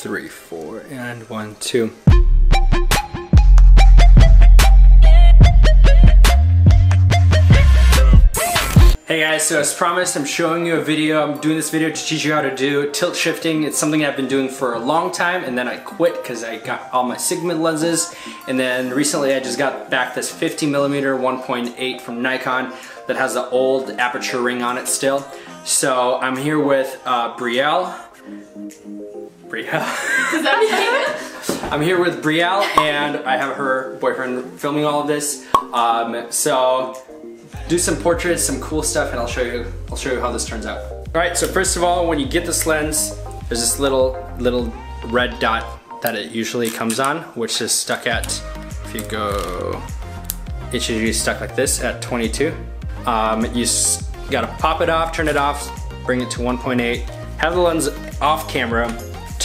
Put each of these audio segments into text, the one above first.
three, four, and one, two. Hey guys, so as promised, I'm showing you a video. I'm doing this video to teach you how to do tilt shifting. It's something I've been doing for a long time and then I quit because I got all my Sigma lenses. And then recently I just got back this 50 millimeter 1.8 from Nikon that has the old aperture ring on it still. So I'm here with uh, Brielle. Brielle. I'm here with Brielle and I have her boyfriend filming all of this. Um, so do some portraits, some cool stuff, and I'll show you I'll show you how this turns out. All right, so first of all, when you get this lens, there's this little little red dot that it usually comes on, which is stuck at, if you go, it should be stuck like this at 22. Um, you gotta pop it off, turn it off, bring it to 1.8, have the lens off camera,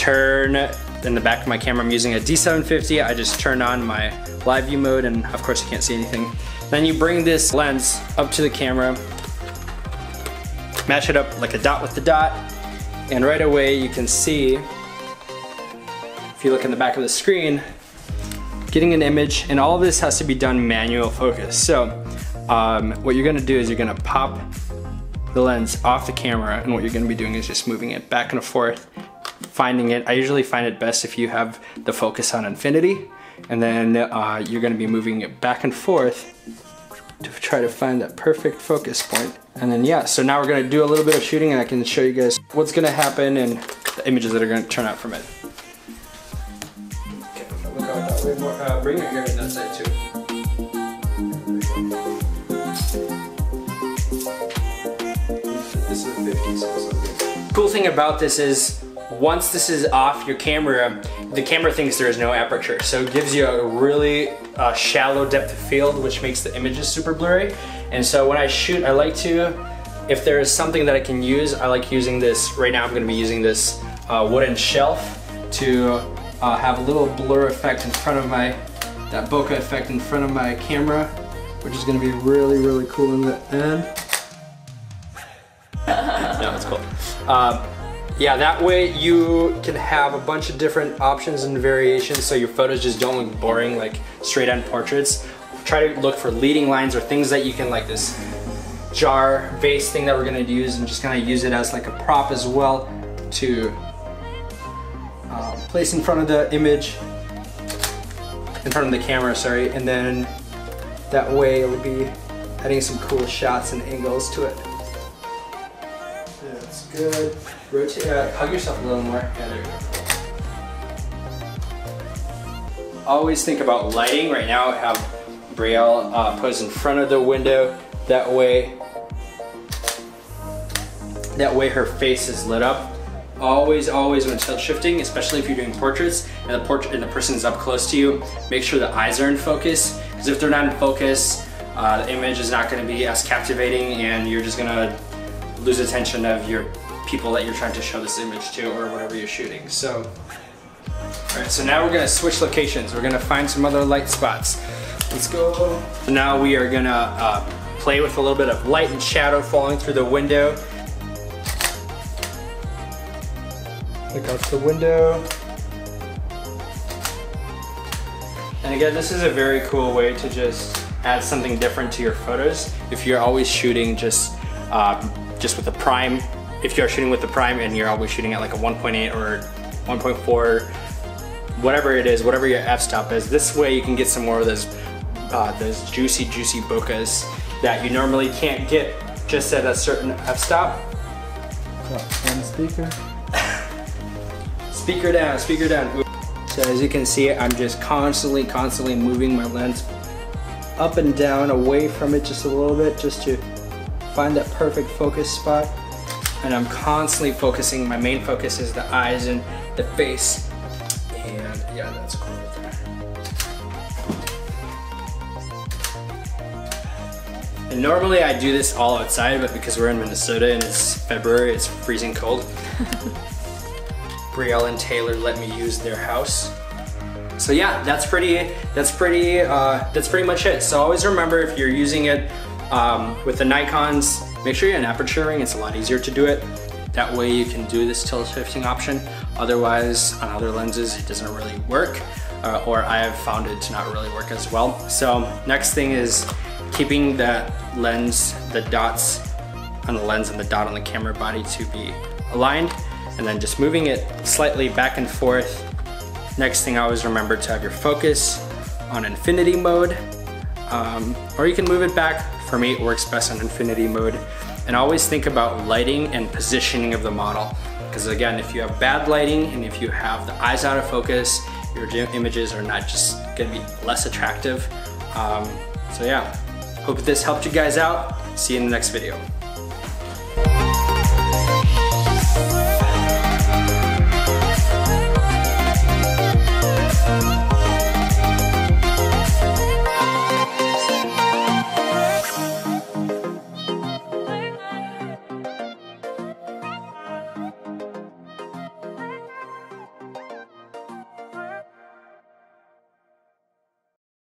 turn in the back of my camera, I'm using a D750. I just turn on my live view mode and of course you can't see anything. Then you bring this lens up to the camera, match it up like a dot with the dot, and right away you can see, if you look in the back of the screen, getting an image, and all of this has to be done manual focus. So um, what you're gonna do is you're gonna pop the lens off the camera, and what you're gonna be doing is just moving it back and forth, finding it. I usually find it best if you have the focus on infinity, and then uh, you're gonna be moving it back and forth to try to find that perfect focus point. And then yeah, so now we're gonna do a little bit of shooting and I can show you guys what's gonna happen and the images that are gonna turn out from it. Okay, look out that way more. Uh, bring your ear in that side too. This is a 50, so Cool thing about this is once this is off your camera, the camera thinks there is no aperture. So it gives you a really uh, shallow depth of field, which makes the images super blurry. And so when I shoot, I like to, if there is something that I can use, I like using this, right now I'm gonna be using this uh, wooden shelf to uh, have a little blur effect in front of my, that bokeh effect in front of my camera, which is gonna be really, really cool in the end. no, it's cool. Um, yeah, that way you can have a bunch of different options and variations so your photos just don't look boring like straight on portraits. Try to look for leading lines or things that you can like this jar vase thing that we're gonna use and just kind of use it as like a prop as well to uh, place in front of the image, in front of the camera, sorry, and then that way it'll be adding some cool shots and angles to it. Good. Rotate, uh, hug yourself a little more. Yeah, there you go. Always think about lighting. Right now I have Brielle uh, posed in front of the window. That way, that way her face is lit up. Always, always when tilt shifting, especially if you're doing portraits and the portrait and the person is up close to you, make sure the eyes are in focus. Because if they're not in focus, uh, the image is not going to be as captivating and you're just going to lose attention of your people that you're trying to show this image to or whatever you're shooting. So, all right, so now we're gonna switch locations. We're gonna find some other light spots. Let's go. Now we are gonna uh, play with a little bit of light and shadow falling through the window. Look out the window. And again, this is a very cool way to just add something different to your photos. If you're always shooting just um, just with the prime, if you're shooting with the prime and you're always shooting at like a 1.8 or 1.4, whatever it is, whatever your f-stop is, this way you can get some more of those, uh, those juicy, juicy bokehs that you normally can't get just at a certain f-stop. And speaker. speaker down, speaker down. So as you can see, I'm just constantly, constantly moving my lens up and down away from it just a little bit just to find that perfect focus spot. And I'm constantly focusing, my main focus is the eyes and the face. And yeah, that's cool. And normally I do this all outside, but because we're in Minnesota and it's February, it's freezing cold. Brielle and Taylor let me use their house. So yeah, that's pretty, that's pretty, uh, that's pretty much it. So always remember if you're using it um, with the Nikons, make sure you have an aperture ring. It's a lot easier to do it. That way you can do this tilt shifting option. Otherwise, on other lenses, it doesn't really work, uh, or I have found it to not really work as well. So next thing is keeping the lens, the dots on the lens and the dot on the camera body to be aligned, and then just moving it slightly back and forth. Next thing always remember to have your focus on infinity mode, um, or you can move it back. For me, it works best on infinity mode. And always think about lighting and positioning of the model. Because again, if you have bad lighting and if you have the eyes out of focus, your images are not just gonna be less attractive. Um, so yeah, hope this helped you guys out. See you in the next video.